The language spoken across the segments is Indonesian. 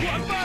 Kiai,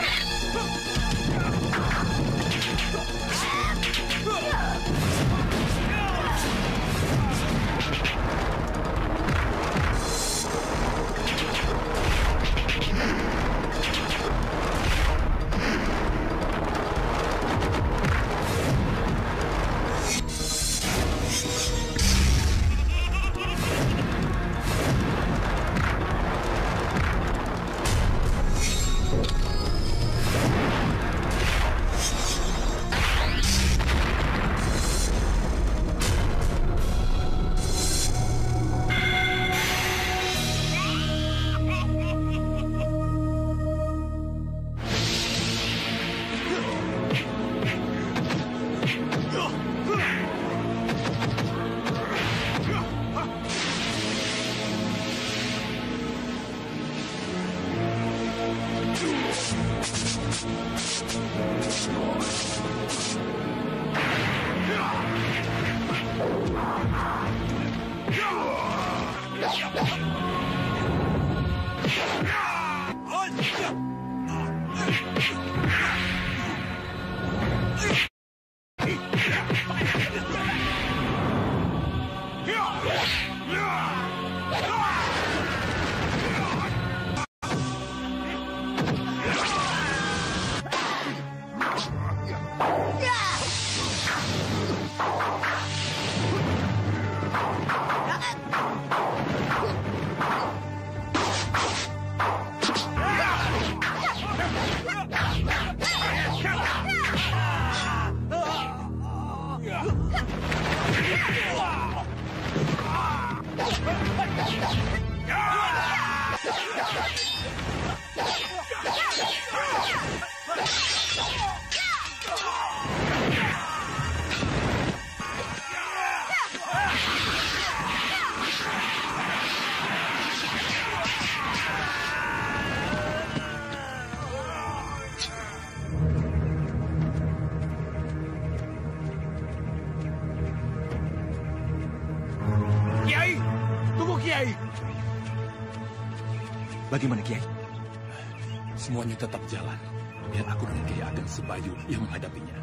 Sebayu yang menghadapinya.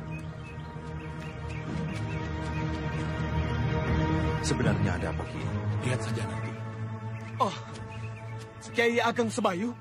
Sebenarnya ada apa Kiai? Lihat saja nanti. Oh, Kiai Ageng Sebayu?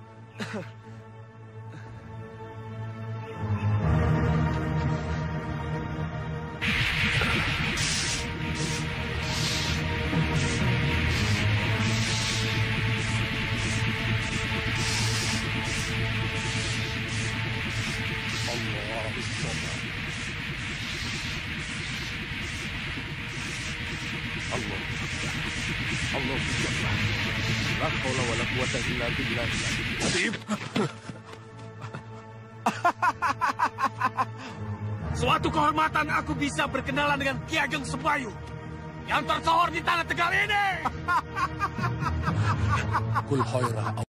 Berkenalan dengan Ki Ageng Sebayu yang tersohor di tanah Tegal ini.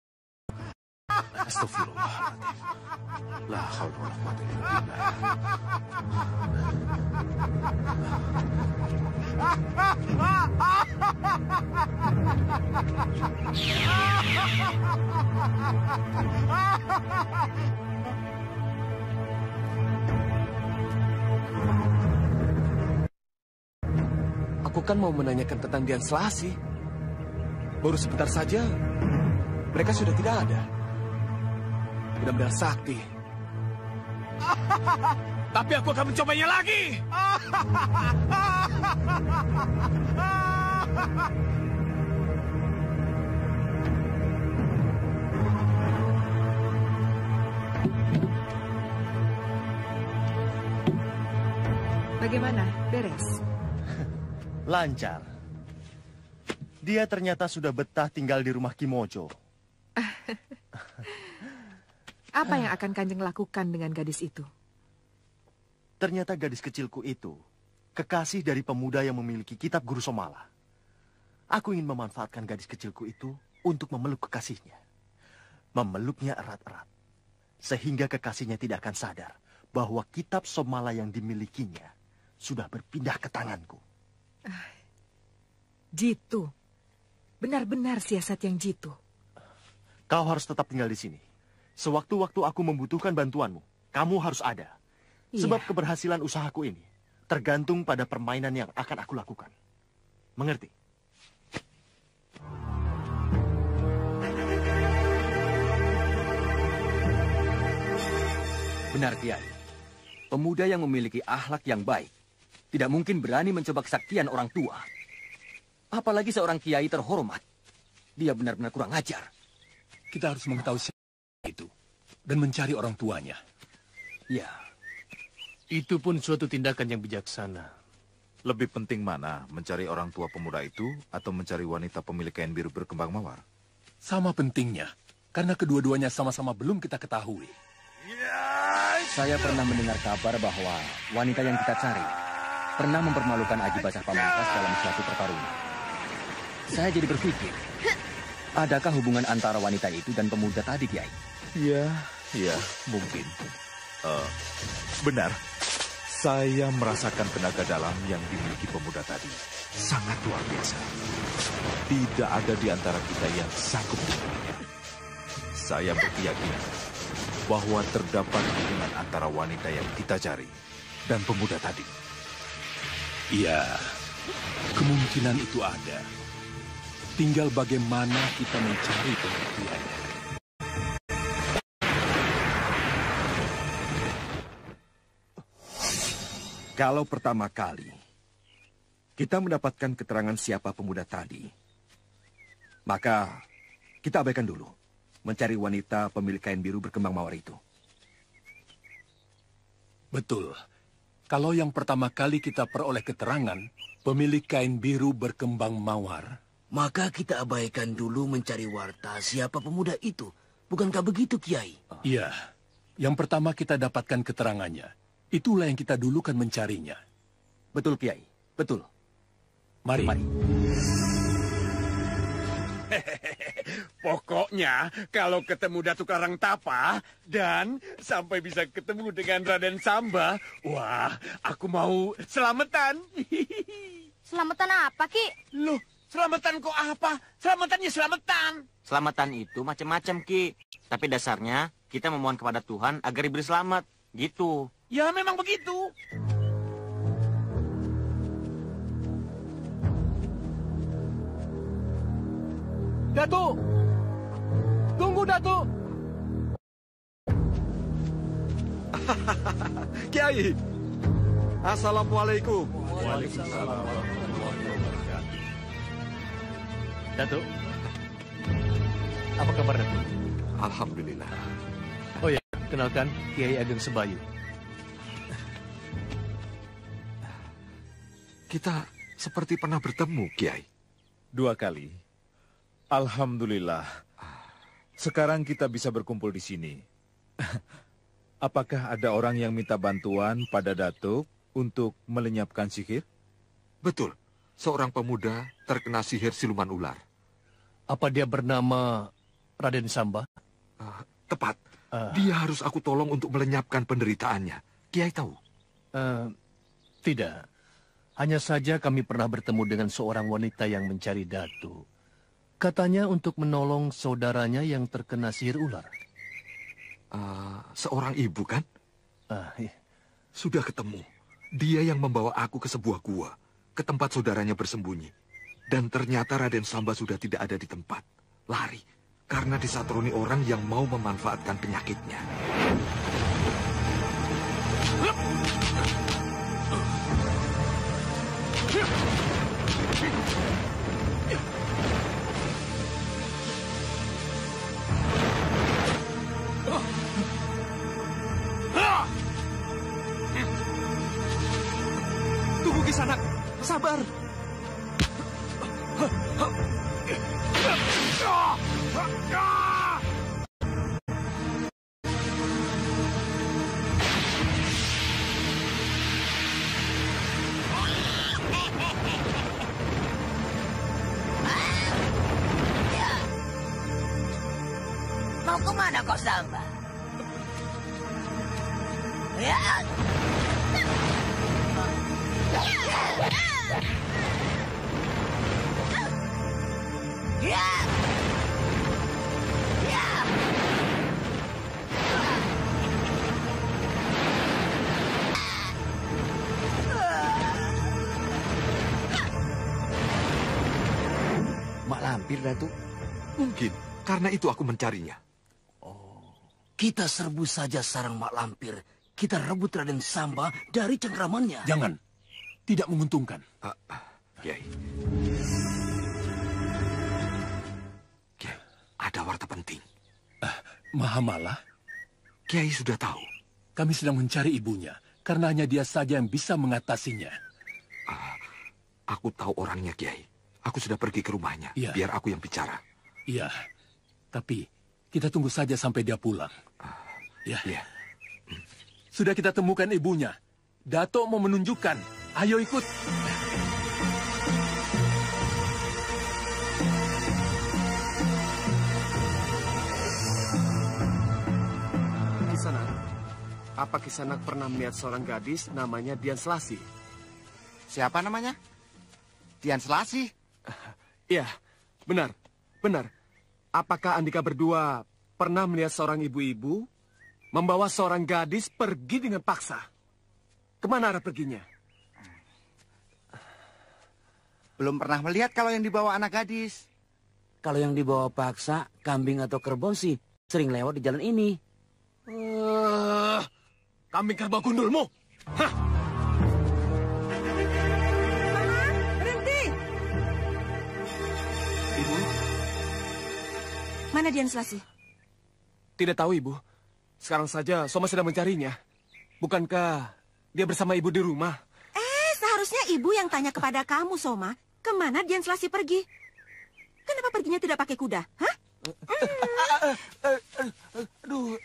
menanyakan tentang Dian Selasi. Baru sebentar saja, mereka sudah tidak ada. Benar-benar sakti. Tapi aku akan mencobanya lagi. Bagaimana? Beres? Lancar. Dia ternyata sudah betah tinggal di rumah Kimojo. Apa yang akan Kanjeng lakukan dengan gadis itu? Ternyata gadis kecilku itu kekasih dari pemuda yang memiliki kitab Guru Somala. Aku ingin memanfaatkan gadis kecilku itu untuk memeluk kekasihnya. Memeluknya erat-erat. Sehingga kekasihnya tidak akan sadar bahwa kitab Somala yang dimilikinya sudah berpindah ke tanganku. Jitu. Benar-benar siasat yang jitu. Kau harus tetap tinggal di sini. Sewaktu-waktu aku membutuhkan bantuanmu, kamu harus ada. Iya. Sebab keberhasilan usahaku ini tergantung pada permainan yang akan aku lakukan. Mengerti? Benar, Kiai. Pemuda yang memiliki akhlak yang baik tidak mungkin berani mencoba kesaktian orang tua. Apalagi seorang kiai terhormat. Dia benar-benar kurang ajar. Kita harus mengetahui siapa itu dan mencari orang tuanya. Ya, Itu pun suatu tindakan yang bijaksana. Lebih penting mana, mencari orang tua pemuda itu atau mencari wanita pemilik kain biru berkembang mawar? Sama pentingnya, karena kedua-duanya sama-sama belum kita ketahui. saya pernah mendengar kabar bahwa wanita yang kita cari pernah mempermalukan Aji Basah Pamungkas dalam suatu pertarungan. Saya jadi berpikir, adakah hubungan antara wanita itu dan pemuda tadi, Kiai? Ya, ya, mungkin. Eh, benar. Saya merasakan tenaga dalam yang dimiliki pemuda tadi. Sangat luar biasa. Tidak ada di antara kita yang sanggup menemuinya. Saya berkeyakinan bahwa terdapat hubungan antara wanita yang kita cari dan pemuda tadi. Iya, kemungkinan itu ada. Tinggal bagaimana kita mencari pembuktiannya. Kalau pertama kali kita mendapatkan keterangan siapa pemuda tadi, maka kita abaikan dulu mencari wanita pemilik kain biru berkembang mawar itu. Betul. Kalau yang pertama kali kita peroleh keterangan, pemilik kain biru berkembang mawar. Maka kita abaikan dulu mencari warta siapa pemuda itu. Bukankah begitu, Kiai? Iya, yang pertama kita dapatkan keterangannya. Itulah yang kita dulukan mencarinya. Betul, Kiai. Betul. Mari. Mari. Pokoknya kalau ketemu Datuk Karang Tapa dan sampai bisa ketemu dengan Raden Samba, wah, aku mau selamatan. Selamatan apa, Ki? Loh, selamatan kok apa? Selamatannya selamatan. Selamatan itu macam-macam, Ki. Tapi dasarnya kita memohon kepada Tuhan agar diberi selamat. Gitu. Ya memang begitu. Datuk! Tunggu, Datuk! Kiai! Assalamualaikum. Datuk, apa kabar Datuk? Alhamdulillah. Oh ya, kenalkan Kiai Ageng Sebayu. Kita seperti pernah bertemu, Kiai. Dua kali. Alhamdulillah. Sekarang kita bisa berkumpul di sini. Apakah ada orang yang minta bantuan pada Datuk untuk melenyapkan sihir? Betul. Seorang pemuda terkena sihir siluman ular. Apa dia bernama Raden Samba? Ah, tepat. Ah. Dia harus aku tolong untuk melenyapkan penderitaannya. Kiai tahu. Eh, tidak. Hanya saja kami pernah bertemu dengan seorang wanita yang mencari Datu. Katanya untuk menolong saudaranya yang terkena sihir ular. Ah, seorang ibu kan? Ah, iya. Sudah ketemu. Dia yang membawa aku ke sebuah gua, ke tempat saudaranya bersembunyi. Dan ternyata Raden Samba sudah tidak ada di tempat. Lari, karena disatroni orang yang mau memanfaatkan penyakitnya. Tunggu kisanak, sabar. Mau ke mana kau Samba? Ya. Mak lampir, Datu. Mungkin. Karena itu aku mencarinya. Oh. Kita serbu saja sarang Mak Lampir. Kita rebut Raden Samba dari cengkramannya. Jangan. Tidak menguntungkan. Uh, uh, Kiai. Kiai, ada warta penting. Uh, Mahamala? Kiai sudah tahu. Kami sedang mencari ibunya, karena hanya dia saja yang bisa mengatasinya. Uh, aku tahu orangnya, Kiai. Aku sudah pergi ke rumahnya. Iya. Biar aku yang bicara. Iya, tapi kita tunggu saja sampai dia pulang. Ya. Iya. Sudah kita temukan ibunya. Dato mau menunjukkan. Ayo ikut. Kisanak, apa Kisanak pernah melihat seorang gadis namanya Dian Selasi? Siapa namanya? Dian Selasi? Iya, benar, benar. Apakah Andika berdua pernah melihat seorang ibu-ibu membawa seorang gadis pergi dengan paksa? Ke mana arah perginya? Belum pernah melihat kalau yang dibawa anak gadis. Kalau yang dibawa paksa, kambing atau kerbau sih sering lewat di jalan ini. Uh, kambing kerbau gundulmu. Hah? Berhenti! Ibu? Mana Dian Selasi? Tidak tahu, Ibu. Sekarang saja Soma sedang mencarinya. Bukankah dia bersama Ibu di rumah? Eh, seharusnya Ibu yang tanya kepada kamu, Soma. Ke mana Dian Selasi pergi? Kenapa perginya tidak pakai kuda? Hah? Aduh.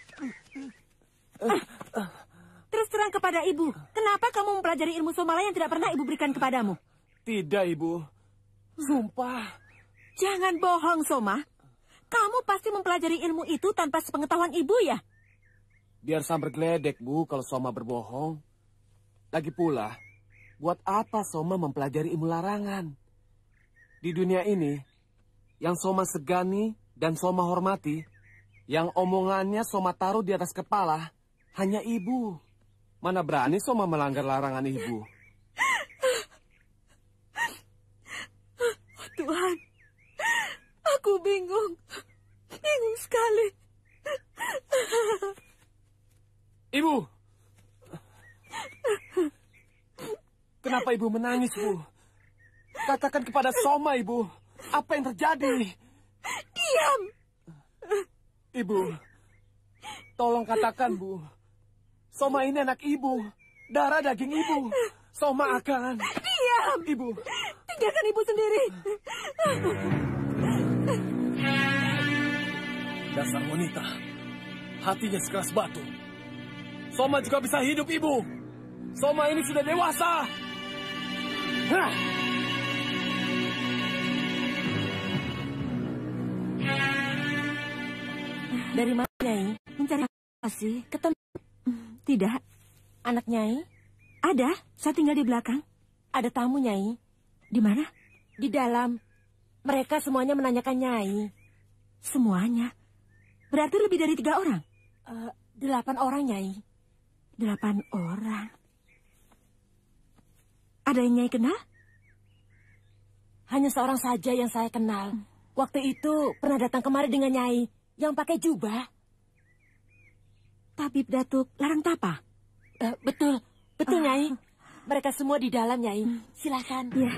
Terus terang kepada Ibu, kenapa kamu mempelajari ilmu Somala yang tidak pernah Ibu berikan kepadamu? Tidak, Ibu. Sumpah. Jangan bohong, Soma. Kamu pasti mempelajari ilmu itu tanpa sepengetahuan Ibu ya? Biar sambar geledek, Bu, kalau Soma berbohong. Lagi pula, buat apa Soma mempelajari ilmu larangan? Di dunia ini, yang Soma segani dan Soma hormati, yang omongannya Soma taruh di atas kepala, hanya Ibu. Mana berani Soma melanggar larangan Ibu? Oh, Tuhan, aku bingung. Bingung sekali. Ibu! Kenapa Ibu menangis, Bu? Katakan kepada Soma, Ibu. Apa yang terjadi? Diam! Ibu, tolong katakan, Bu. Soma ini anak Ibu. Darah daging Ibu. Soma akan... Diam! Ibu. Tinggalkan Ibu sendiri. Dasar wanita. Hatinya sekeras batu. Soma juga bisa hidup, Ibu. Soma ini sudah dewasa. Hah! Dari mana, Nyai? Mencari apa sih? Ketemu? Tidak. Anak Nyai? Ada. Saya tinggal di belakang. Ada tamu, Nyai. Di mana? Di dalam. Mereka semuanya menanyakan Nyai. Semuanya? Berarti lebih dari tiga orang? Uh, delapan orang, Nyai. Delapan orang. Ada yang Nyai kenal? Hanya seorang saja yang saya kenal. Waktu itu pernah datang kemari dengan Nyai yang pakai jubah. Tabib Datuk Larang Tapa? Uh, betul, betul uh. Nyai. Mereka semua di dalam Nyai. Silakan. Ya.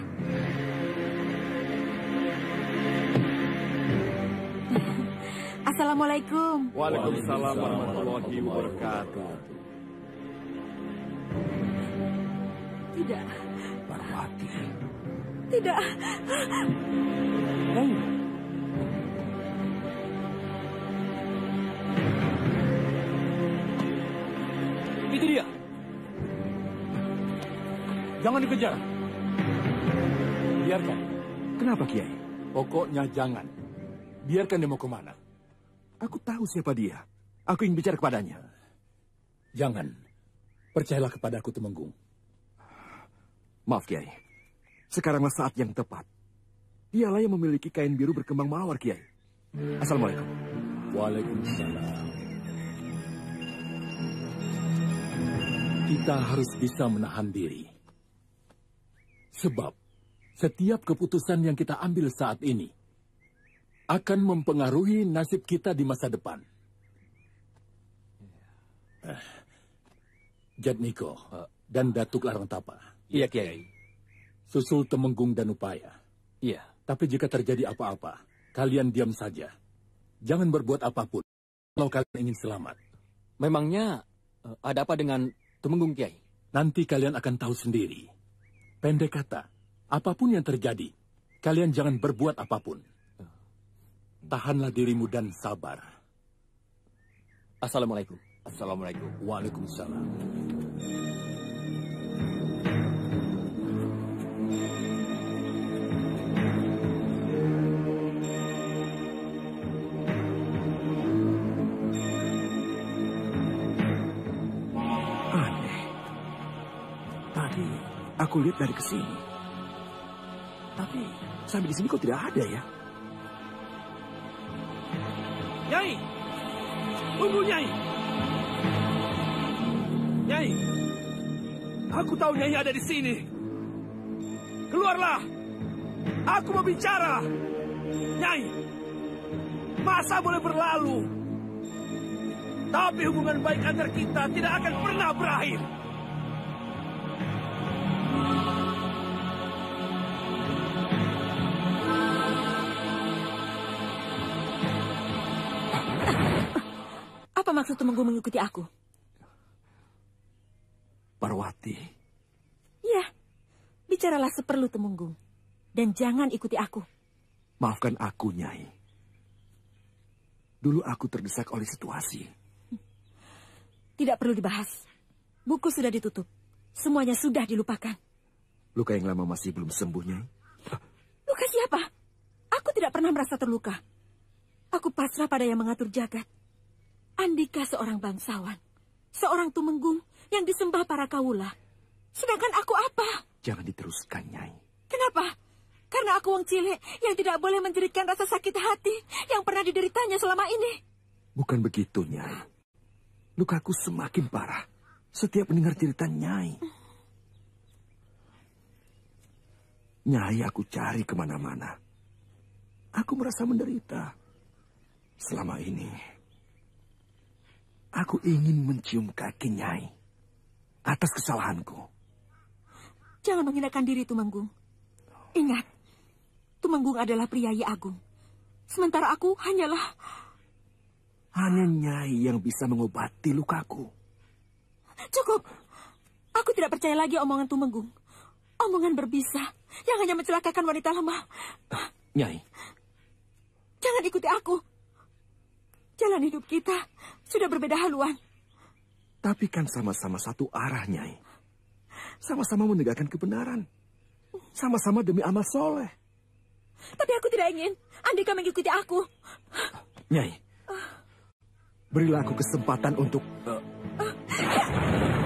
Assalamualaikum. Waalaikumsalam warahmatullahi wabarakatuh. Tidak. Parwati. Tidak. Nyai. Dia. Jangan dikejar. Biarkan. Kenapa, Kiai? Pokoknya jangan. Biarkan dia mau ke mana. Aku tahu siapa dia. Aku ingin bicara kepadanya. Jangan. Percayalah kepadaku, Temenggung. Maaf, Kiai. Sekaranglah saat yang tepat. Dialah yang memiliki kain biru berkembang mawar, Kiai. Assalamualaikum. Waalaikumsalam. Kita harus bisa menahan diri. Sebab setiap keputusan yang kita ambil saat ini akan mempengaruhi nasib kita di masa depan. Eh, Jatmiko dan Datuk Larang Tapa. Iya, Kiai. Susul Temenggung dan Upaya. Iya. Tapi jika terjadi apa-apa, kalian diam saja. Jangan berbuat apa pun kalau kalian ingin selamat. Memangnya eh, ada apa dengan Temenggung, Kiai? Nanti kalian akan tahu sendiri. Pendek kata, apa pun yang terjadi, kalian jangan berbuat apa pun. Tahanlah dirimu dan sabar. Assalamualaikum. Assalamualaikum. Waalaikumsalam. Aku lihat dari ke sini. Tapi sampai di sini kok tidak ada ya? Nyai! Tunggu, Nyai! Nyai! Aku tahu Nyai ada di sini. Keluarlah! Aku mau bicara! Nyai! Masa boleh berlalu? Tapi hubungan baik antar kita tidak akan pernah berakhir. Maksud Temenggung mengikuti aku? Parwati, Ya, bicaralah seperlu Temenggung. Dan jangan ikuti aku. maafkan aku, Nyai. Dulu aku terdesak oleh situasi. Tidak perlu dibahas. Buku sudah ditutup. Semuanya sudah dilupakan. Luka yang lama masih belum sembuh, Nyai. Luka siapa? Aku tidak pernah merasa terluka. Aku pasrah pada yang mengatur jagat. Andika seorang bangsawan. Seorang tumenggung yang disembah para kawula. Sedangkan aku apa? Jangan diteruskan, Nyai. Kenapa? Karena aku wong cilik yang tidak boleh menjeritkan rasa sakit hati yang pernah dideritanya selama ini. Bukan begitu, Nyai. Lukaku semakin parah setiap mendengar cerita Nyai. Nyai aku cari ke mana-mana. Aku merasa menderita. Selama ini, aku ingin mencium kaki Nyai atas kesalahanku. Jangan menghinakan diri Tumenggung. Ingat, Tumenggung adalah priayi agung. Sementara aku hanyalah... Hanya Nyai yang bisa mengobati lukaku. Cukup. Aku tidak percaya lagi omongan Tumenggung. Omongan berbisa yang hanya mencelakakan wanita lemah. Nyai, Jangan ikuti aku. Jalan hidup kita sudah berbeda haluan. tapi kan sama-sama satu arah, Nyai. Sama-sama menegakkan kebenaran. Sama-sama demi amal soleh. Tapi aku tidak ingin Andika mengikuti aku. Nyai, berilah aku kesempatan untuk... eh,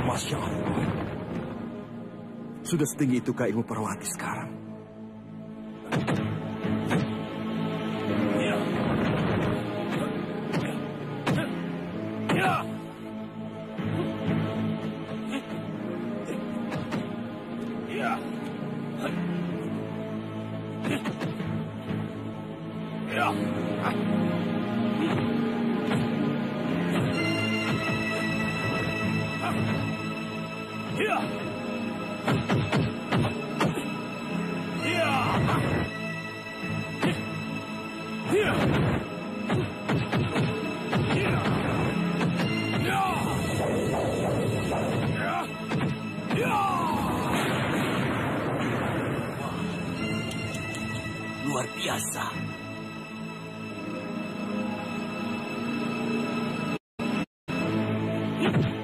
Masya Allah. Sudah setinggi itukah ilmu Parwati sekarang? Ya! you.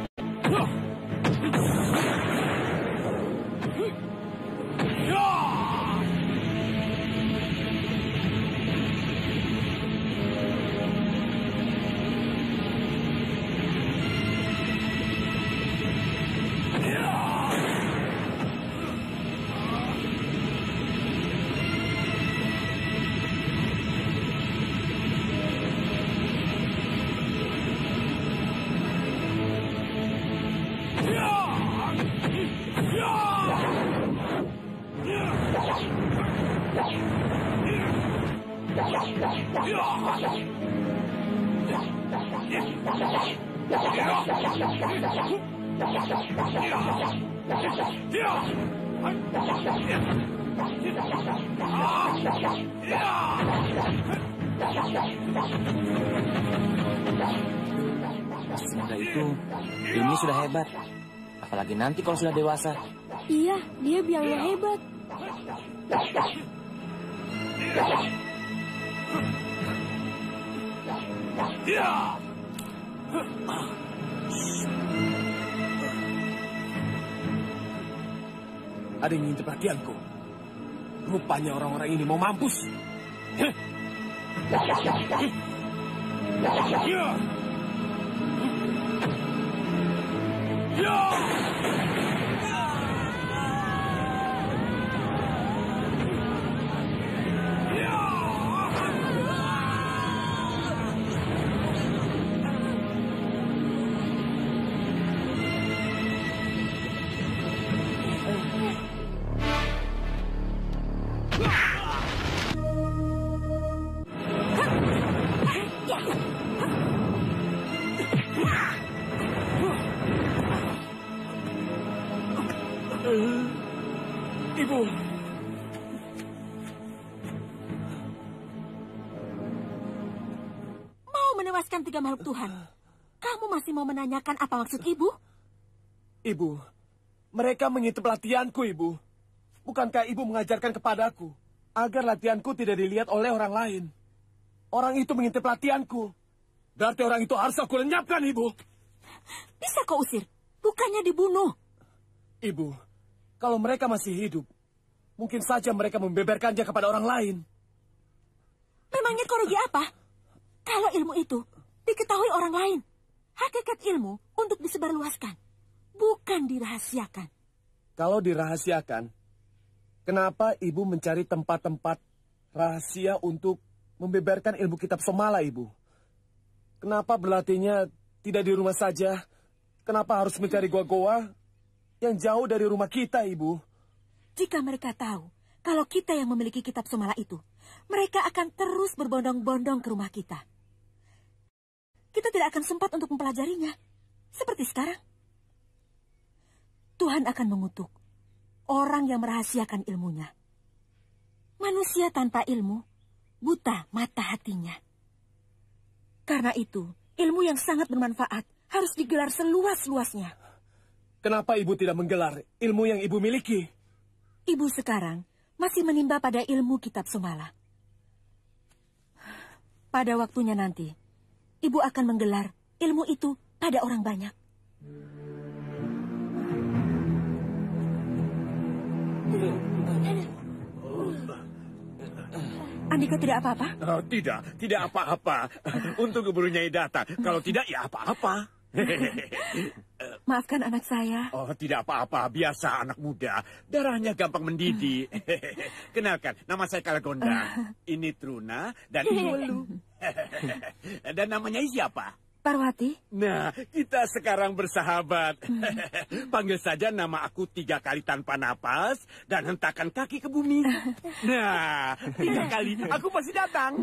Nanti kalau sudah dewasa. Iya, dia biangnya hebat. Ada yang ingin perhatianku. Rupanya orang-orang ini mau mampus. Heh. Ya. Ibu. Mau menewaskan tiga makhluk Tuhan. Kamu masih mau menanyakan apa maksud ibu? Ibu, mereka mengintip latihanku, Ibu. Bukankah Ibu mengajarkan kepadaku agar latihanku tidak dilihat oleh orang lain? Orang itu mengintip latihanku. Berarti orang itu harus aku lenyapkan, Ibu. Bisa kau usir, bukannya dibunuh. Ibu, kalau mereka masih hidup, mungkin saja mereka membeberkannya kepada orang lain. Memangnya kau rugi apa? Kalau ilmu itu diketahui orang lain, hakikat ilmu untuk disebarluaskan, bukan dirahasiakan. Kalau dirahasiakan, kenapa Ibu mencari tempat-tempat rahasia untuk membeberkan ilmu kitab Somala, Ibu? Kenapa berlatihnya tidak di rumah saja? Kenapa harus mencari goa-goa yang jauh dari rumah kita, Ibu? Jika mereka tahu kalau kita yang memiliki kitab Somala itu, mereka akan terus berbondong-bondong ke rumah kita. Kita tidak akan sempat untuk mempelajarinya, seperti sekarang. Tuhan akan mengutuk orang yang merahasiakan ilmunya. Manusia tanpa ilmu, buta mata hatinya. Karena itu, ilmu yang sangat bermanfaat harus digelar seluas-luasnya. Kenapa Ibu tidak menggelar ilmu yang Ibu miliki? Ibu sekarang masih menimba pada ilmu kitab Somala. Pada waktunya nanti, Ibu akan menggelar ilmu itu pada orang banyak. Andika tidak apa-apa? Oh, tidak, tidak apa-apa. Untuk keburu Nyai datang. Kalau tidak, ya apa-apa. Maafkan anak saya. Oh, tidak apa-apa. Biasa anak muda. Darahnya gampang mendidih. Kenalkan, nama saya Kalagonda. Ini Truna dan ini Welu. dan namanya siapa? Parwati. Nah, kita sekarang bersahabat. Panggil saja nama aku tiga kali tanpa napas dan hentakan kaki ke bumi. Nah, tiga kali aku pasti datang.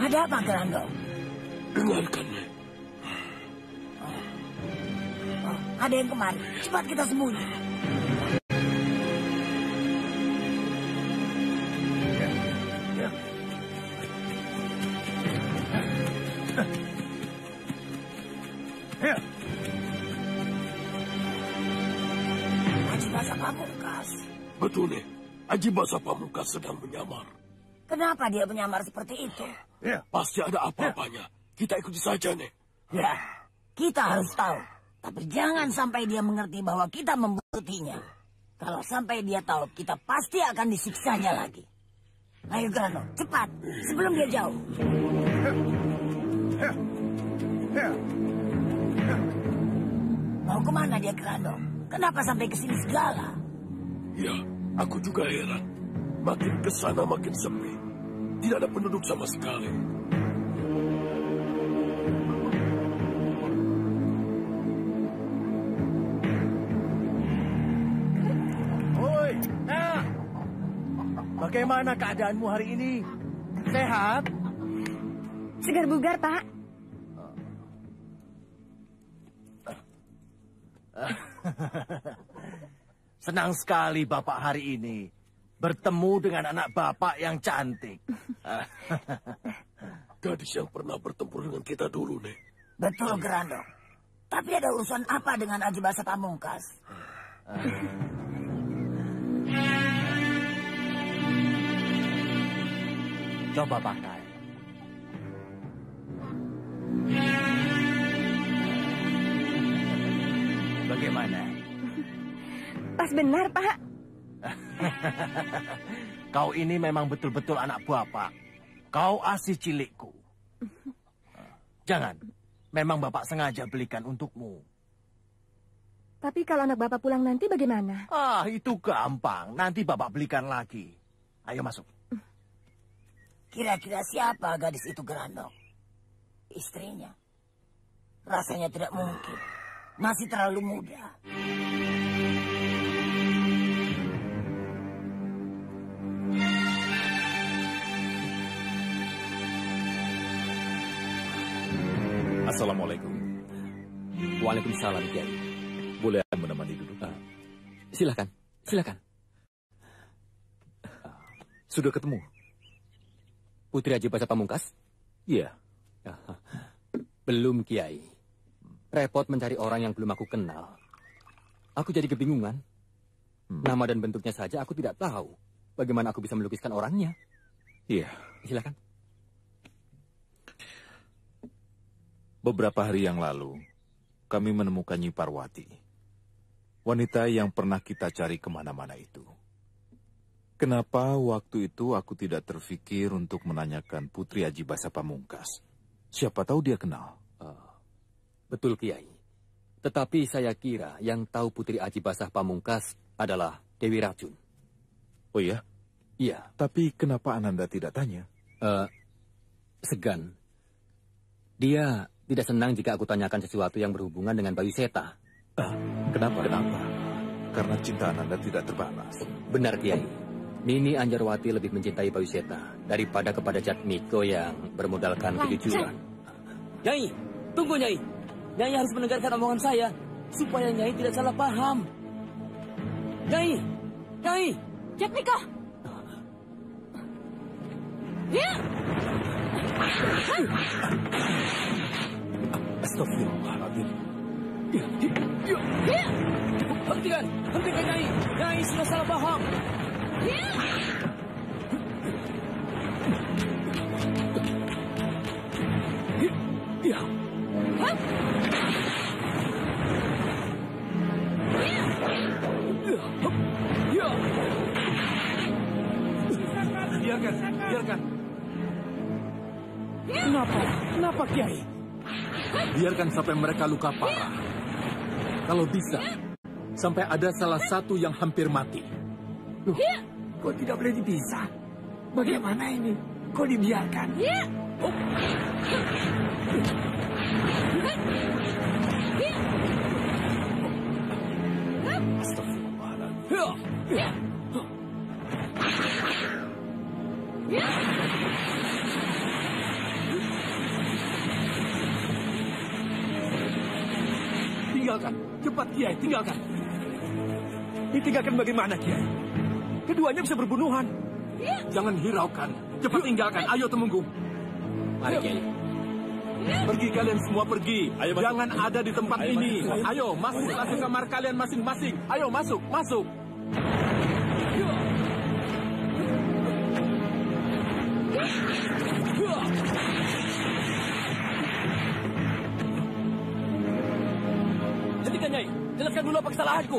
Ada apa, Gerando? Dengarkan, Ada yang kemari. Cepat kita sembunyi. Haji Basa Pamungkas. Betul nih, Haji Basa Pamungkas sedang menyamar. Kenapa dia menyamar seperti itu? Ya, pasti ada apa-apanya. Kita ikuti saja nih. Ya, kita harus tahu. Tapi jangan sampai dia mengerti bahwa kita membuntuti-nya. Kalau sampai dia tahu, kita pasti akan disiksanya lagi. Ayo Grano, cepat, sebelum dia jauh. Mau ke mana dia Grano? Kenapa sampai ke sini segala? Ya, aku juga heran. Makin ke sana makin sepi tidak ada penduduk sama sekali. Oi, nah, bagaimana keadaanmu hari ini? Sehat? Segar bugar, Pak. Senang sekali Bapak hari ini bertemu dengan anak Bapak yang cantik. Gadis yang pernah bertempur dengan kita dulu, Nek. Betul, Gerandong. Tapi ada urusan apa dengan Aji Basa Pamungkas? Coba pakai. Bagaimana? Pas benar, Pak. Kau ini memang betul-betul anak bapak. Kau asih cilikku. Jangan. Memang bapak sengaja belikan untukmu. Tapi kalau anak Bapak pulang nanti bagaimana? Ah, itu gampang. Nanti bapak belikan lagi. Ayo masuk. Kira-kira siapa gadis itu Gerandong? Istrinya. Rasanya tidak mungkin. Masih terlalu muda. Assalamualaikum. Waalaikumsalam, Kiai. Boleh menemani duduk? Silakan, silakan. Sudah ketemu? Putri Haji Basa Pamungkas? Iya. Belum, Kiai. Repot mencari orang yang belum aku kenal. Aku jadi kebingungan. Nama dan bentuknya saja aku tidak tahu. Bagaimana aku bisa melukiskan orangnya? Iya. Silakan. Beberapa hari yang lalu, kami menemukan Nyi Parwati. Wanita yang pernah kita cari ke mana-mana itu. Kenapa waktu itu aku tidak terfikir untuk menanyakan Putri Aji Basa Pamungkas? Siapa tahu dia kenal. Betul, Kiai. Tetapi saya kira yang tahu Putri Aji Basah Pamungkas adalah Dewi Racun. Oh iya? Iya. Tapi kenapa Ananda tidak tanya? Eh, segan. Dia tidak senang jika aku tanyakan sesuatu yang berhubungan dengan Bayu Seta. Kenapa? Kenapa? Karena cinta Ananda tidak terbalas. Benar, Kiai. Nini Anjarwati lebih mencintai Bayu Seta daripada kepada Jatmiko yang bermodalkan kejujuran. Nyai, tunggu Nyai. Nyai harus mendengarkan omongan saya supaya Nyai tidak salah paham. Nyai, Nyai. Jatmiko. Ya. Astagfirullahaladzim. Hentikan, Nyai. Nyai salah paham. Biarkan, biarkan. Kenapa? Kenapa, Kiai? Biarkan sampai mereka luka parah. Kalau bisa, sampai ada salah satu yang hampir mati. Loh, kok tidak boleh dipisah? Bagaimana ini? Kok dibiarkan? Oh. Tinggalkan, cepat Kiai, tinggalkan. Ditinggalkan bagaimana Kiai? Keduanya bisa berbunuhan. Jangan hiraukan, cepat tinggalkan. Ayo Temunggung. Mari Kiai. Pergi kalian semua pergi. Jangan ada di tempat ini. Ayo masuk masuk kamar kalian masing-masing. Ayo masuk, masuk. Dulu apa kesalahanku.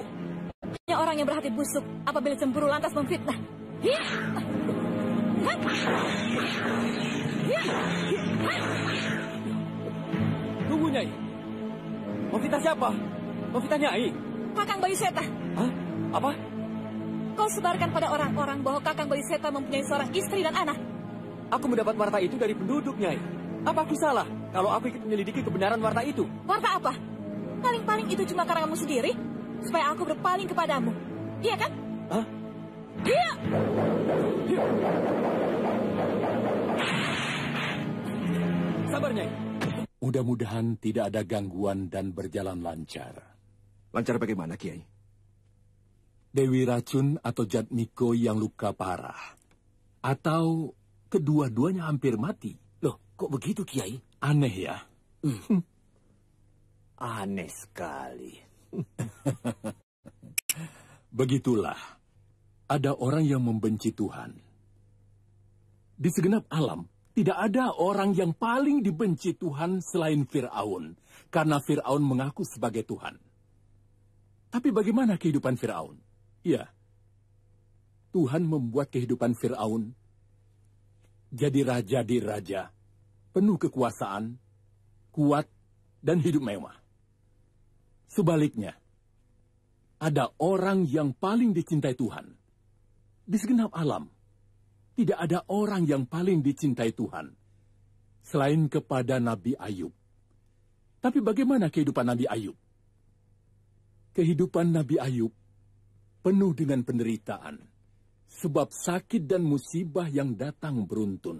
Hanya orang yang berhati busuk apabila cemburu lantas memfitnah. Tunggu Nyai. Mau fitnah siapa? Mau fitnah Nyai? Kakang Bayu Seta. Hah? Apa? Kau sebarkan pada orang-orang bahwa Kakang Bayu Seta mempunyai seorang istri dan anak. Aku mendapat warta itu dari penduduk, Nyai. Apa aku salah kalau aku ikut menyelidiki kebenaran warta itu? Warta apa? Paling-paling itu cuma karanganmu sendiri, supaya aku berpaling kepadamu. Iya kan? Hah? Sabar, Nyai. Mudah-mudahan tidak ada gangguan dan berjalan lancar. Lancar bagaimana, Kiai? Dewi Racun atau Jatmiko yang luka parah. Atau kedua-duanya hampir mati. Loh, kok begitu, Kiai? Aneh ya? Aneh sekali. Begitulah. Ada orang yang membenci Tuhan. Di segenap alam, tidak ada orang yang paling dibenci Tuhan selain Fir'aun. Karena Fir'aun mengaku sebagai Tuhan. Tapi bagaimana kehidupan Fir'aun? Ya, Tuhan membuat kehidupan Fir'aun jadi raja di raja, penuh kekuasaan, kuat, dan hidup mewah. Sebaliknya, ada orang yang paling dicintai Tuhan. Di segenap alam, tidak ada orang yang paling dicintai Tuhan selain kepada Nabi Ayub. Tapi bagaimana kehidupan Nabi Ayub? Kehidupan Nabi Ayub penuh dengan penderitaan, sebab sakit dan musibah yang datang beruntun.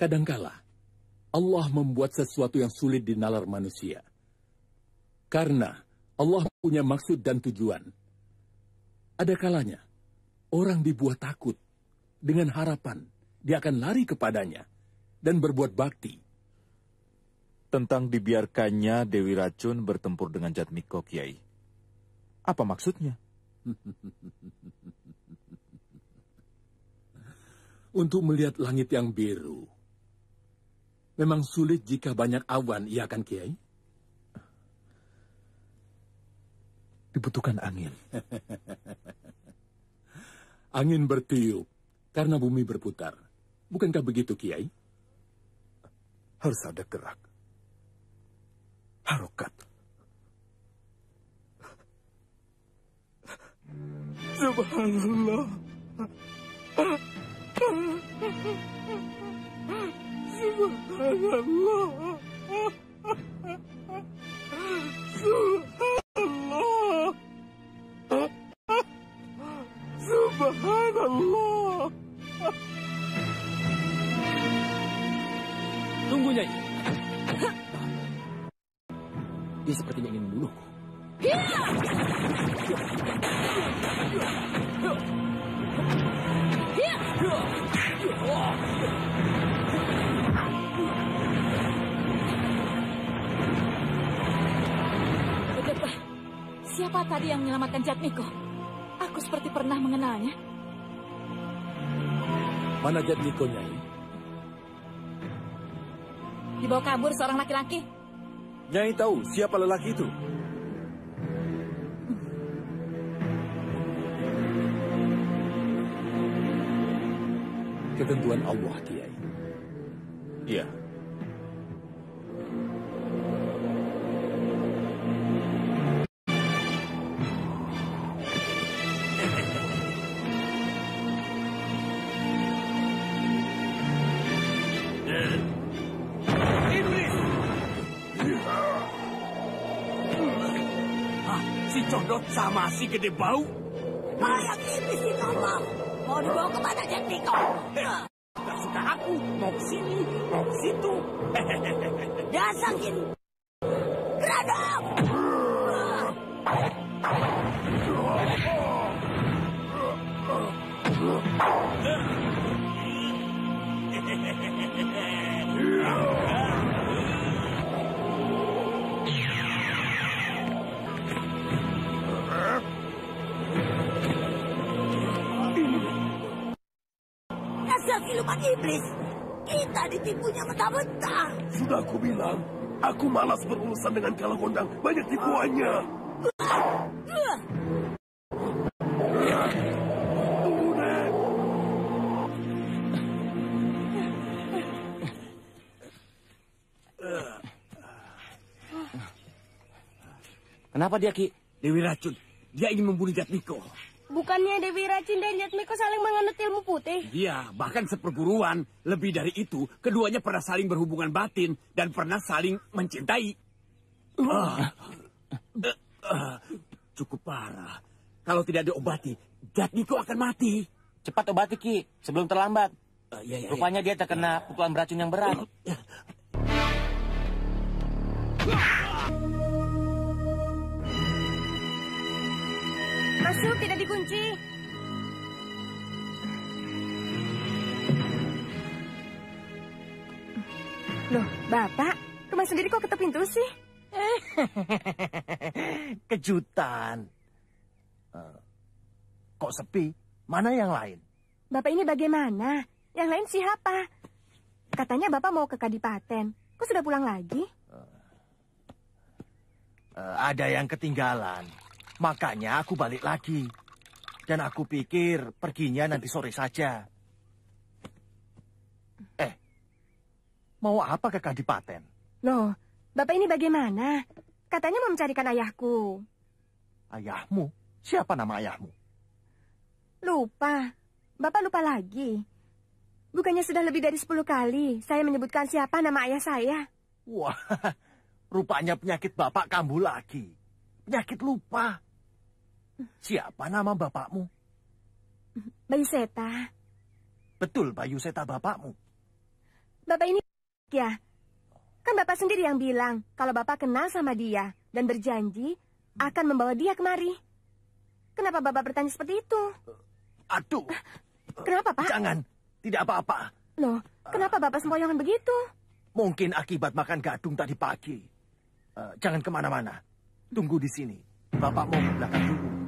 Kadangkala, Allah membuat sesuatu yang sulit dinalar manusia. Karena Allah punya maksud dan tujuan. Ada kalanya, orang dibuat takut dengan harapan dia akan lari kepadanya dan berbuat bakti. Tentang dibiarkannya Dewi Racun bertempur dengan Jatmiko, Kiai. Apa maksudnya? Untuk melihat langit yang biru, memang sulit jika banyak awan, iya kan Kiai? Dibutuhkan angin. angin bertiup karena bumi berputar. Bukankah begitu, Kiai? Harus ada gerak. Harokat. Subhanallah. Subhanallah. Subhanallah. Subhanallah. Tunggu, Nyai. Dia sepertinya ingin membunuhku. Siapa tadi yang menyelamatkan Jatmiko? Seperti pernah mengenalnya. Mana Jatmiko, Nyai? Dibawa kabur seorang laki-laki. Nyai tahu siapa lelaki itu? Ketentuan Allah, Kiai. Iya. Gede Bau? Mayat iblis di kamar. Mau dibawa ke mana Jatmiko? Gak suka aku, mau ke sini, mau ke situ. Dasar gini. Aku malas berurusan dengan kalagondang. Banyak tipuannya. Tunggu, Nek. Kenapa dia, Ki? Dewi Racun, dia ingin membunuh Jatmiko. Bukannya Dewi Racun dan Jatmiko saling menganut ilmu putih? Dia bahkan seperguruan. Lebih dari itu, keduanya pernah saling berhubungan batin dan pernah saling mencintai. Ah, eh, ah, cukup parah. Kalau tidak diobati, Jatmiko akan mati. Cepat obati, Ki, sebelum terlambat. iya, iya, Rupanya dia terkena pukulan beracun yang berat. Masuk, tidak dikunci. Loh, Bapak, rumah sendiri kok ketuk pintu sih? Kejutan. Eh, kok sepi? Mana yang lain? Bapak ini bagaimana? Yang lain siapa? Katanya Bapak mau ke Kadipaten. Kok sudah pulang lagi? Eh, ada yang ketinggalan. Makanya aku balik lagi. Dan aku pikir perginya nanti sore saja. Eh, mau apa ke Kadipaten? Loh, Bapak ini bagaimana? Katanya mau mencarikan ayahku. Ayahmu? Siapa nama ayahmu? Lupa. Bapak lupa lagi. Bukannya sudah lebih dari 10 kali saya menyebutkan siapa nama ayah saya. Wah, rupanya penyakit bapak kambuh lagi. Penyakit lupa. Siapa nama bapakmu? Bayu Seta. Betul Bayu Seta bapakmu. Bapak ini ya. Kan Bapak sendiri yang bilang kalau Bapak kenal sama dia dan berjanji akan membawa dia kemari. Kenapa Bapak bertanya seperti itu? Aduh. Kenapa, Pak? Jangan. Tidak apa-apa. Loh, kenapa Bapak sempoyongan begitu? Mungkin akibat makan gadung tadi pagi. Eh, jangan ke mana-mana. Tunggu di sini. Bapak mau ke belakang dulu.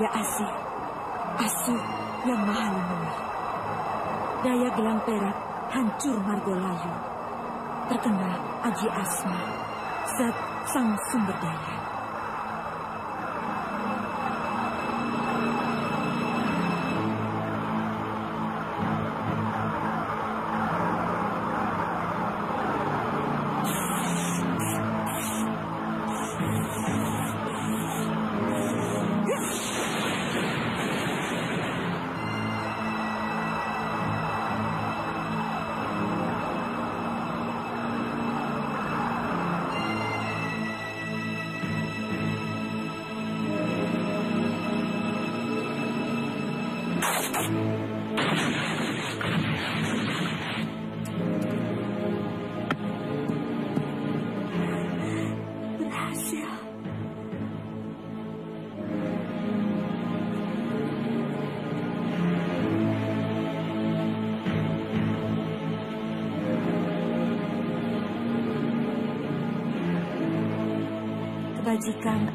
Daya asih, asuh yang maha lembut. Daya gelang perak, hancur margolayu. Terkena aji asma, zat sang sumber daya.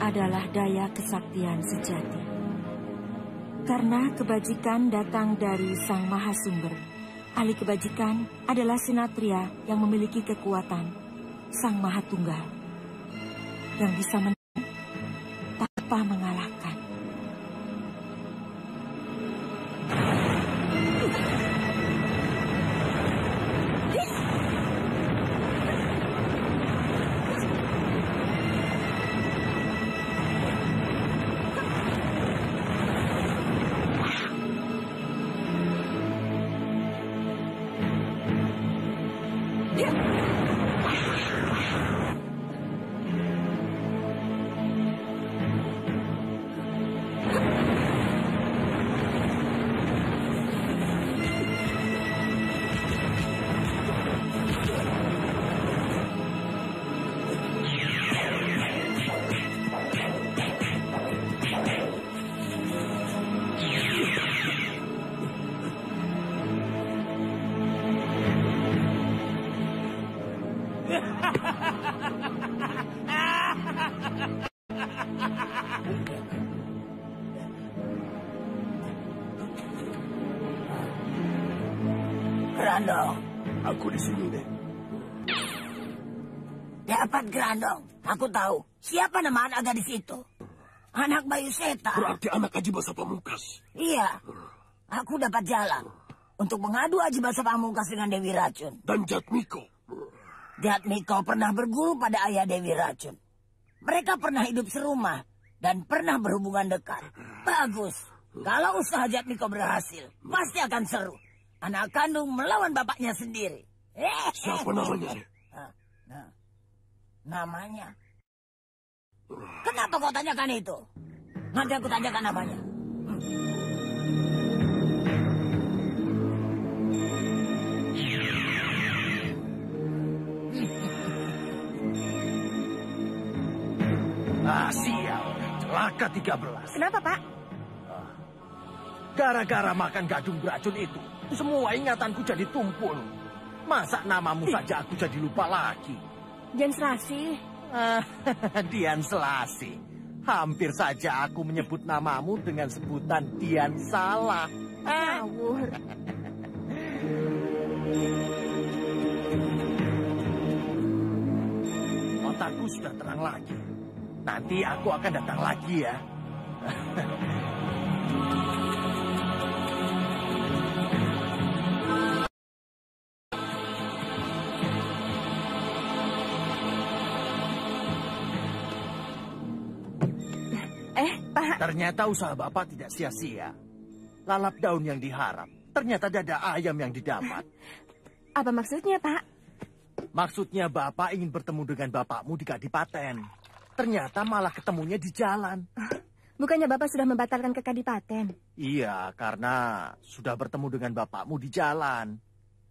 Adalah daya kesaktian sejati. Karena kebajikan datang dari Sang Maha Sumber, ahli kebajikan adalah sinatria yang memiliki kekuatan Sang Maha Tunggal yang bisa menang tanpa mengalahkan. Grandong. Aku tahu siapa nama anak gadis itu. Anak Bayu Seta. Berarti anak Haji Basa Pamungkas. Iya. Aku dapat jalan untuk mengadu Haji Basa Pamungkas dengan Dewi Racun. Dan Jatmiko. Jatmiko pernah berguru pada ayah Dewi Racun. Mereka pernah hidup serumah dan pernah berhubungan dekat. Bagus. Kalau usaha Jatmiko berhasil, pasti akan seru. Anak kandung melawan bapaknya sendiri. Siapa namanya? Nah, nah, namanya. Kenapa kau tanyakan itu? Nanti aku tanyakan namanya. Ah, sial. Celaka 13. Kenapa, Pak? Gara-gara makan gadung beracun itu, semua ingatanku jadi tumpul. Masa namamu saja aku jadi lupa lagi? Jan Selasi. Ah, Dian Selasi. Hampir saja aku menyebut namamu dengan sebutan Dian salah. Ngawur. Otakku sudah tenang lagi. Nanti aku akan datang lagi ya. Ternyata usaha Bapak tidak sia-sia. Lalap daun yang diharap. Ternyata dada ayam yang didapat. Apa maksudnya, Pak? Maksudnya Bapak ingin bertemu dengan Bapakmu di Kadipaten. Ternyata malah ketemunya di jalan. Bukannya Bapak sudah membatalkan ke Kadipaten? Iya, karena sudah bertemu dengan Bapakmu di jalan.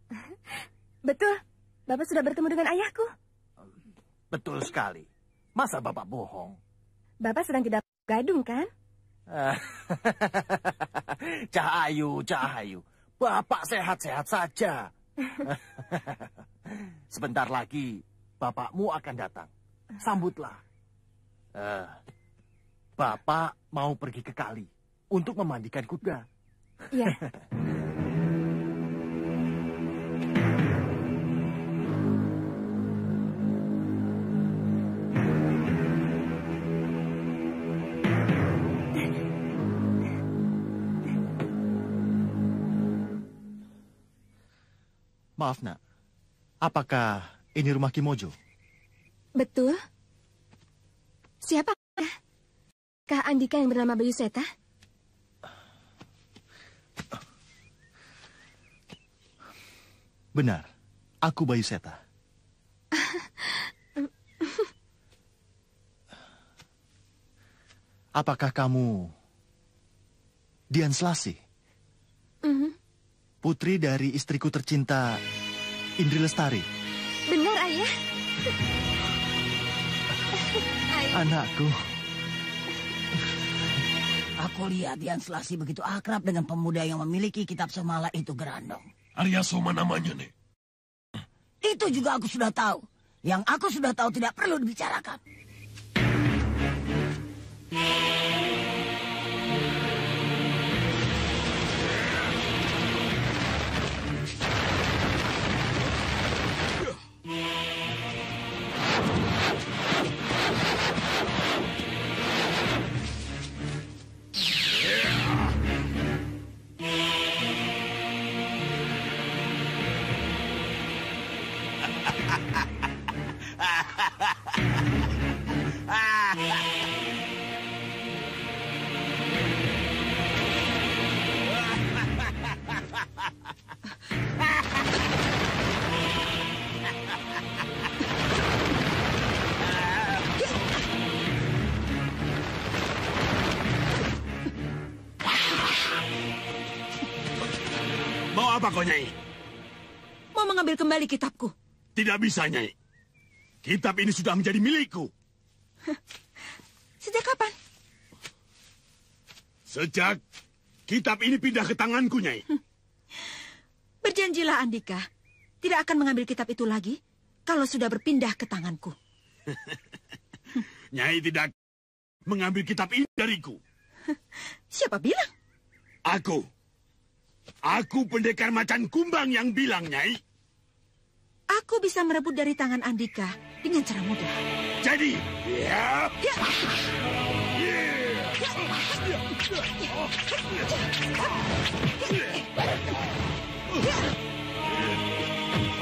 Betul. Bapak sudah bertemu dengan ayahku. Betul sekali. Masa Bapak bohong? Bapak sedang tidak gadung, kan? Cahayu, Cahayu. Bapak sehat-sehat saja. Sebentar lagi bapakmu akan datang. Sambutlah. Eh, Bapak mau pergi ke kali untuk memandikan kuda. Iya. Maaf nak, apakah ini rumah Kimojo? Betul. Siapa? Kah Andika yang bernama Bayu Seta? Benar, aku Bayu Seta. Apakah kamu Dian Selasi, Mhm. Putri dari istriku tercinta Indri Lestari? Benar, Ayah. Anakku. Aku lihat Dian Selasi begitu akrab dengan pemuda yang memiliki kitab semala itu Grandong. Arya Soma namanya, Nek. Itu juga aku sudah tahu. Yang aku sudah tahu tidak perlu dibicarakan. Apa kau, Nyai? Mau mengambil kembali kitabku. Tidak bisa, Nyai. Kitab ini sudah menjadi milikku. Sejak kapan? Sejak kitab ini pindah ke tanganku, Nyai. Berjanjilah Andika, tidak akan mengambil kitab itu lagi kalau sudah berpindah ke tanganku. Nyai tidak mengambil kitab ini dariku. Siapa bilang? Aku. Aku pendekar macan kumbang yang bilang, Nyai. Aku bisa merebut dari tangan Andika dengan cara mudah. Jadi, ya.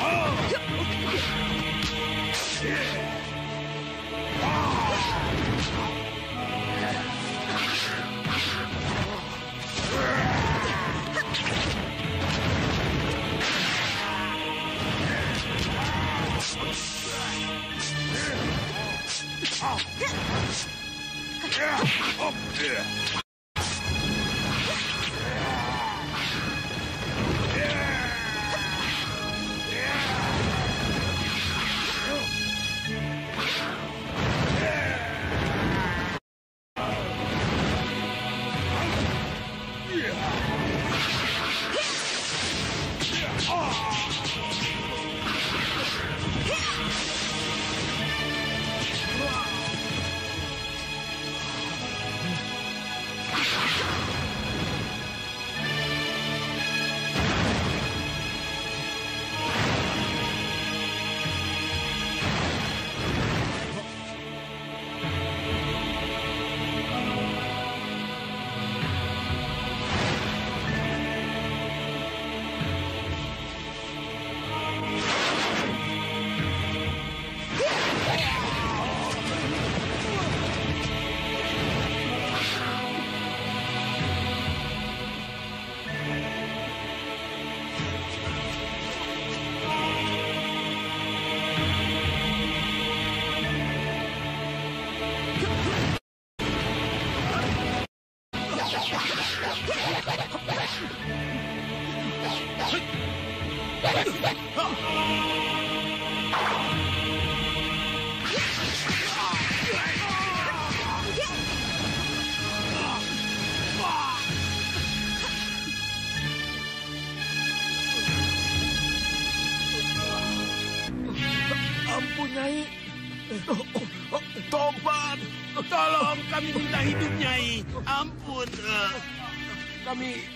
Ampun, Oh. Up there.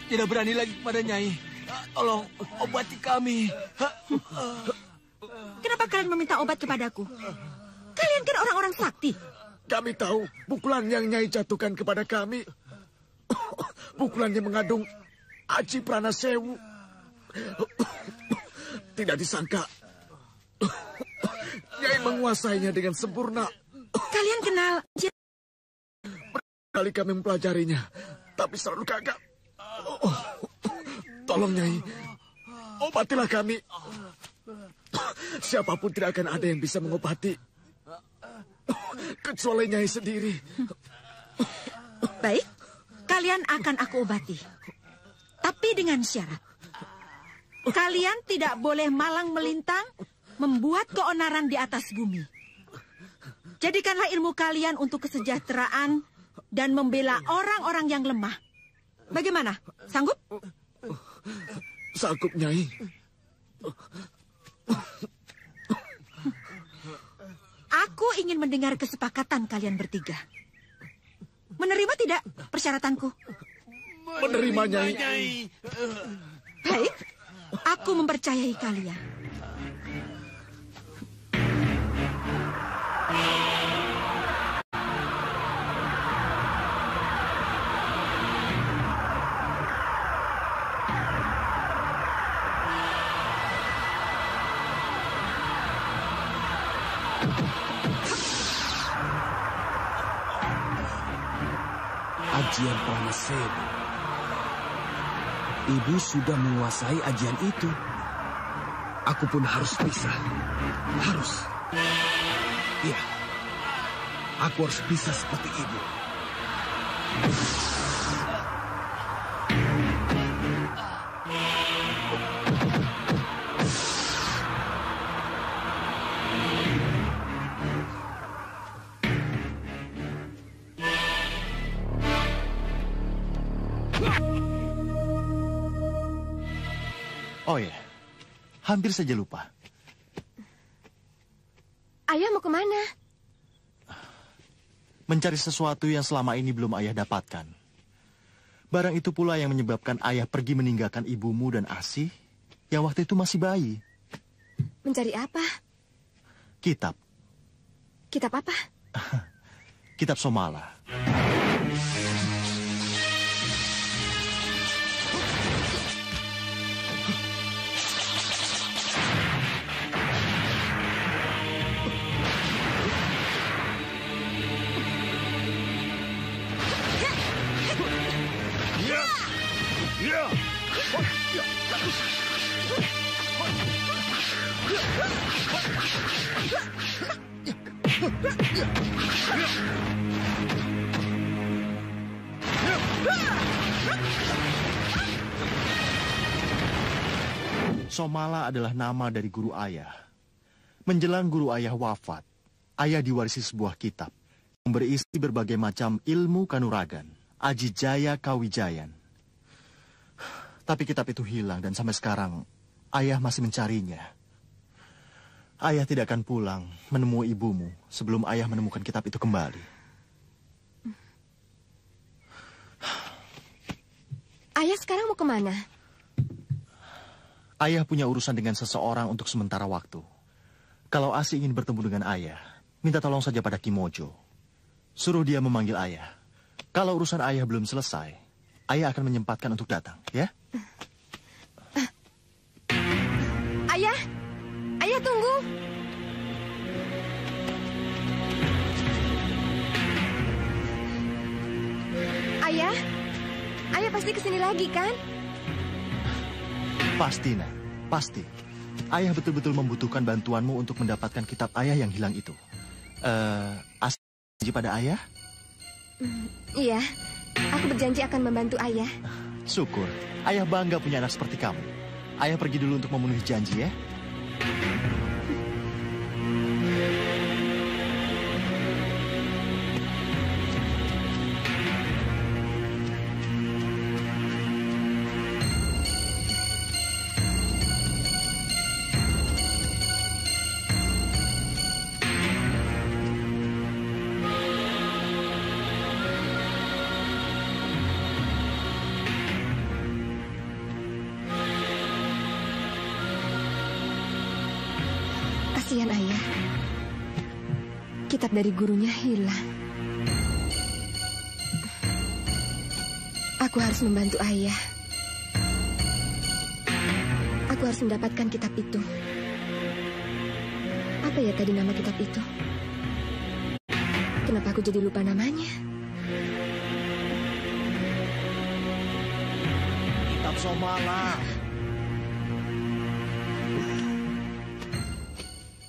Tidak berani lagi kepada Nyai. Tolong obati kami. Kenapa kalian meminta obat kepadaku? Kalian kan orang-orang sakti. Kami tahu pukulan yang Nyai jatuhkan kepada kami. Pukulannya mengandung Aji Pranasewu. Tidak disangka. Nyai menguasainya dengan sempurna. Kalian kenal Kali kami mempelajarinya, tapi selalu gagal. Tolong Nyai, obatilah kami. Siapa pun tidak akan ada yang bisa mengobati. Kecuali Nyai sendiri. Baik, kalian akan aku obati. Tapi dengan syarat. Kalian tidak boleh malang melintang membuat keonaran di atas bumi. Jadikanlah ilmu kalian untuk kesejahteraan dan membela orang-orang yang lemah. Bagaimana? Sanggup? Sanggup, Nyai. Aku ingin mendengar kesepakatan kalian bertiga. Menerima tidak persyaratanku? Menerima, Nyai. Baik, aku mempercayai kalian. Pranasewu. Ibu sudah menguasai ajian itu. Aku pun harus bisa. Harus. Iya. Aku harus bisa seperti ibu. Hampir saja lupa. Ayah mau ke mana? Mencari sesuatu yang selama ini belum ayah dapatkan. Barang itu pula yang menyebabkan ayah pergi meninggalkan ibumu dan Asih yang waktu itu masih bayi. Mencari apa? Kitab. Kitab apa? Kitab Somala. Somala adalah nama dari guru ayah. Menjelang guru ayah wafat, ayah diwarisi sebuah kitab yang berisi berbagai macam ilmu kanuragan, ajijaya kawijayan. Tapi kitab itu hilang dan sampai sekarang ayah masih mencarinya. Ayah tidak akan pulang menemui ibumu sebelum ayah menemukan kitab itu kembali. Ayah sekarang mau ke mana? Ayah punya urusan dengan seseorang untuk sementara waktu. Kalau Asi ingin bertemu dengan ayah, minta tolong saja pada Kimojo. Suruh dia memanggil ayah. Kalau urusan ayah belum selesai, ayah akan menyempatkan untuk datang, ya? Ayah! Ayah tunggu! Ayah? Ayah pasti ke sini lagi kan? Pasti, Nak. Pasti. Ayah betul-betul membutuhkan bantuanmu untuk mendapatkan kitab ayah yang hilang itu. Eh, Asi janji pada ayah? Hmm, iya, aku berjanji akan membantu ayah. Syukur. Ayah bangga punya anak seperti kamu. Ayah pergi dulu untuk memenuhi janji ya. Kasihan ayah. Kitab dari gurunya hilang. Aku harus membantu ayah. Aku harus mendapatkan kitab itu. Apa ya tadi nama kitab itu? Kenapa aku jadi lupa namanya? Kitab Somala.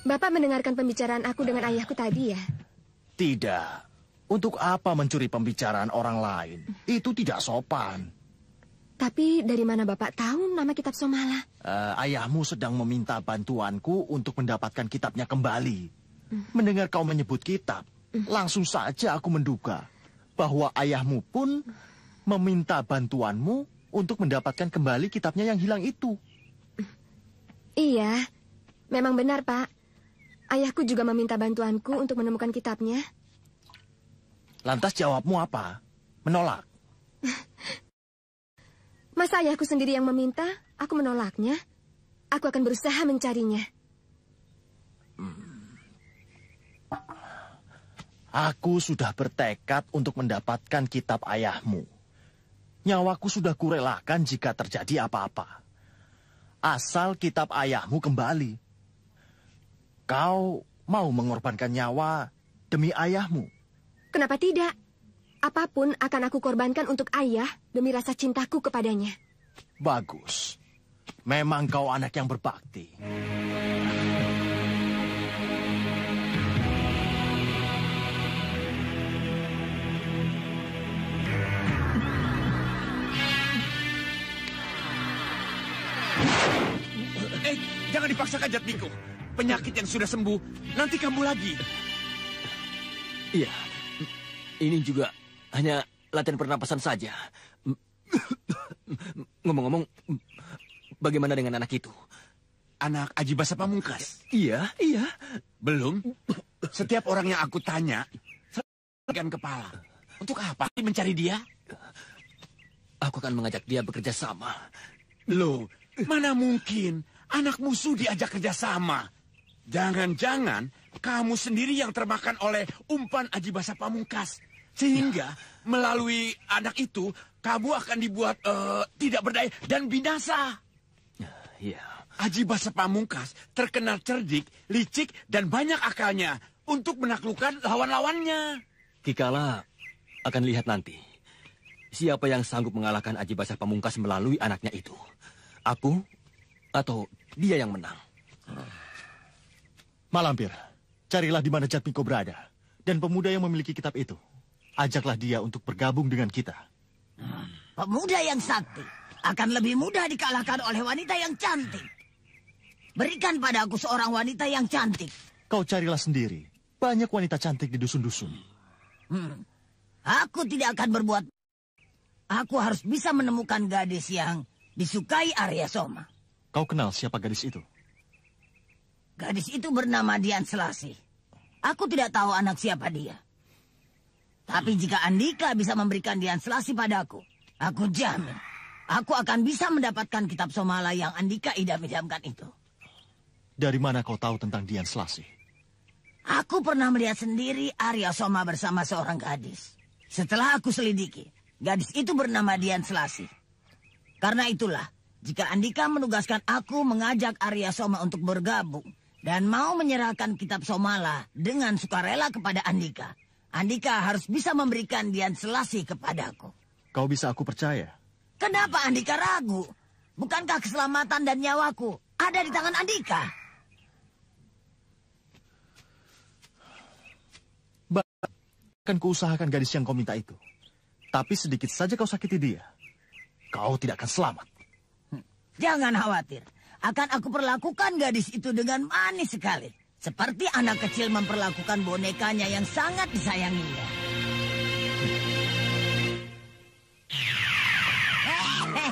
Bapak mendengarkan pembicaraan aku dengan ayahku tadi ya? Tidak. Untuk apa mencuri pembicaraan orang lain? Itu tidak sopan. Tapi dari mana Bapak tahu nama kitab Somala? Eh, ayahmu sedang meminta bantuanku untuk mendapatkan kitabnya kembali. Mendengar kau menyebut kitab, langsung saja aku menduga bahwa ayahmu pun meminta bantuanmu untuk mendapatkan kembali kitabnya yang hilang itu. Iya, memang benar Pak. Ayahku juga meminta bantuanku untuk menemukan kitabnya. Lantas jawabmu apa? Menolak. Masa ayahku sendiri yang meminta, aku menolaknya? Aku akan berusaha mencarinya. Aku sudah bertekad untuk mendapatkan kitab ayahmu. Nyawaku sudah kurelakan jika terjadi apa-apa. Asal kitab ayahmu kembali. Kau mau mengorbankan nyawa demi ayahmu. Kenapa tidak? Apa pun akan aku korbankan untuk ayah demi rasa cintaku kepadanya. Bagus. Memang kau anak yang berbakti. Eh, jangan dipaksakan Jatmiko. Penyakit yang sudah sembuh, nanti kambuh lagi. Iya. Ini juga hanya latihan pernapasan saja. Ngomong-ngomong, bagaimana dengan anak itu? Anak Aji Basa Pamungkas? Iya, iya. Belum. Setiap orang yang aku tanya, selalu kepala. Untuk apa mencari dia? Aku akan mengajak dia bekerja sama. Loh, mana mungkin anak musuh diajak kerjasama? Jangan-jangan kamu sendiri yang termakan oleh umpan Aji Basa Pamungkas. Sehingga melalui anak itu, kamu akan dibuat eh, tidak berdaya dan binasa. Iya. Aji Basa Pamungkas terkenal cerdik, licik, dan banyak akalnya untuk menaklukkan lawan-lawannya. Kikala akan lihat nanti. Siapa yang sanggup mengalahkan Aji Basah Pamungkas melalui anaknya itu? Aku atau dia yang menang? Malampir, carilah di mana Jatmiko berada. Dan pemuda yang memiliki kitab itu. Ajaklah dia untuk bergabung dengan kita. Pemuda yang sakti akan lebih mudah dikalahkan oleh wanita yang cantik. Berikan pada aku seorang wanita yang cantik. Kau carilah sendiri. Banyak wanita cantik di dusun-dusun. Hmm. Aku tidak akan berbuat. Aku harus bisa menemukan gadis yang disukai Arya Soma. Kau kenal siapa gadis itu? Gadis itu bernama Dian Selasi. Aku tidak tahu anak siapa dia. Tapi jika Andika bisa memberikan Dian Selasi padaku, aku jamin aku akan bisa mendapatkan kitab Somala yang Andika idam-idamkan itu. Dari mana kau tahu tentang Dian Selasi? Aku pernah melihat sendiri Arya Soma bersama seorang gadis. Setelah aku selidiki, gadis itu bernama Dian Selasi. Karena itulah, jika Andika menugaskan aku mengajak Arya Soma untuk bergabung dan mau menyerahkan kitab Somala dengan sukarela kepada Andika, Andika harus bisa memberikan Dian Selasi kepadaku. Kau bisa aku percaya? Kenapa Andika ragu? Bukankah keselamatan dan nyawaku ada di tangan Andika? Akan kuusahakan gadis yang kau minta itu. Tapi sedikit saja kau sakiti dia. Kau tidak akan selamat. Jangan khawatir. Akan aku perlakukan gadis itu dengan manis sekali. Seperti anak kecil memperlakukan bonekanya yang sangat disayanginya.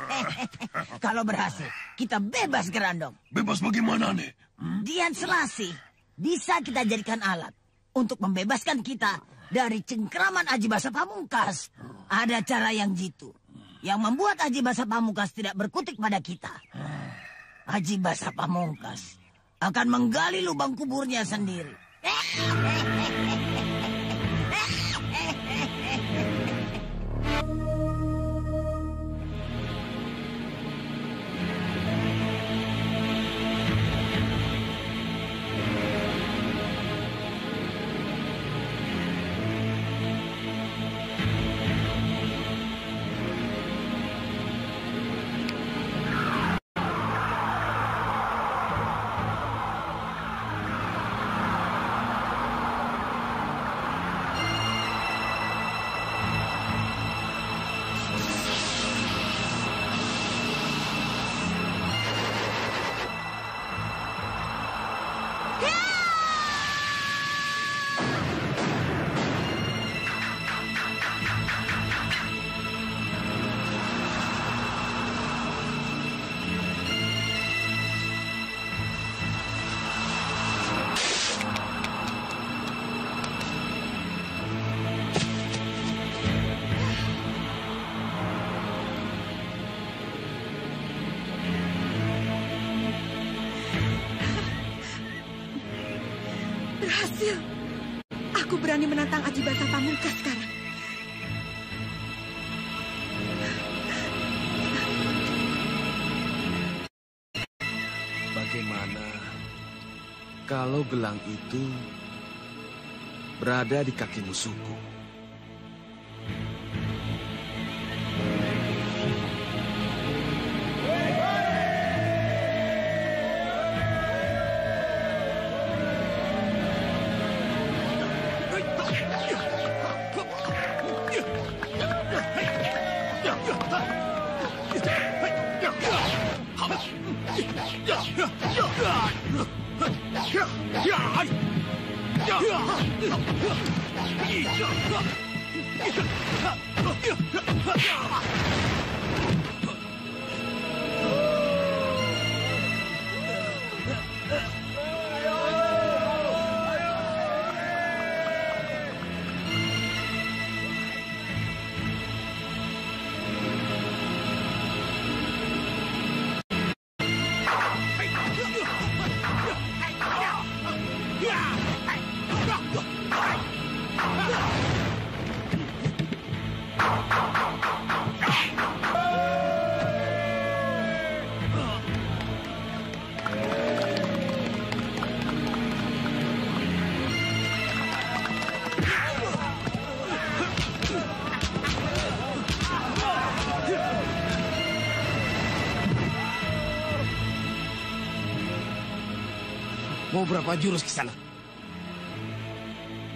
Kalau berhasil, kita bebas gerandong. Bebas bagaimana, nih? Dian Selasi bisa kita jadikan alat untuk membebaskan kita dari cengkraman Aji Basa Pamungkas. Ada cara yang jitu. Yang membuat Aji Basa Pamungkas tidak berkutik pada kita. Aji Basa Pamungkas akan menggali lubang kuburnya sendiri. gelang itu berada di kaki musuhku? Mau berapa jurus ke sana?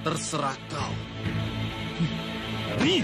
Terserah kau. Nih.